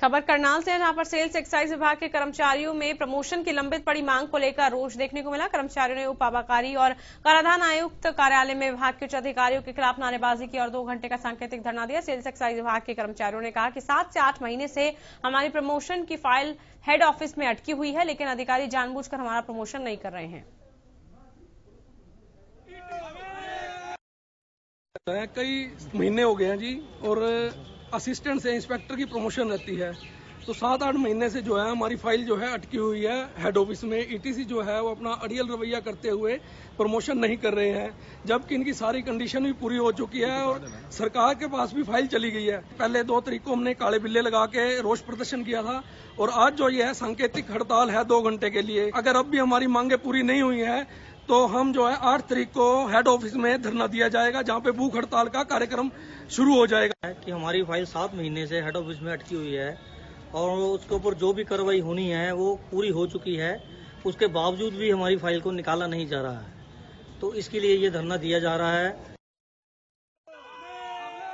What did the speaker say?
खबर करनाल से है, जहाँ पर सेल्स एक्साइज विभाग के कर्मचारियों में प्रमोशन की लंबित पड़ी मांग को लेकर रोष देखने को मिला। कर्मचारियों ने उप आबाकारी और कराधान आयुक्त कार्यालय में विभाग के उच्च अधिकारियों के खिलाफ नारेबाजी की और दो घंटे का सांकेतिक धरना दिया। सेल्स एक्साइज विभाग के कर्मचारियों ने कहा कि सात से आठ महीने से हमारी प्रमोशन की फ़ाइल हेड ऑफ़िस में अटकी हुई है, लेकिन अधिकारी जानबूझकर हमारा प्रमोशन नहीं कर रहे हैं, कई महीने हो गए हैं जी, और असिस्टेंट से इंस्पेक्टर की प्रमोशन रहती है। तो सात आठ महीने से जो है, हमारी फ़ाइल जो है अटकी हुई है हेड ऑफ़िस में। ईटीसी जो है, वो अपना अड़ियल रवैया करते हुए प्रमोशन नहीं कर रहे हैं। जबकि इनकी सारी कंडीशन भी पूरी हो चुकी है और सरकार के पास भी फ़ाइल चली गई है। पहले दो तरीक को हमने काले बिल्ले लगा के रोष प्रदर्शन किया था और आज जो ये है, सांकेतिक हड़ताल है दो घंटे के लिए। अगर अब भी हमारी मांगे पूरी नहीं हुई है तो हम जो है आठ तारीख को हेड ऑफ़िस में धरना दिया जाएगा, जहाँ पे भूख हड़ताल का कार्यक्रम शुरू हो जाएगा। कि हमारी फ़ाइल सात महीने से हेड ऑफ़िस में अटकी हुई है और उसके ऊपर जो भी कार्रवाई होनी है, वो पूरी हो चुकी है। उसके बावजूद भी हमारी फ़ाइल को निकाला नहीं जा रहा है। तो इसके लिए ये धरना दिया जा रहा है।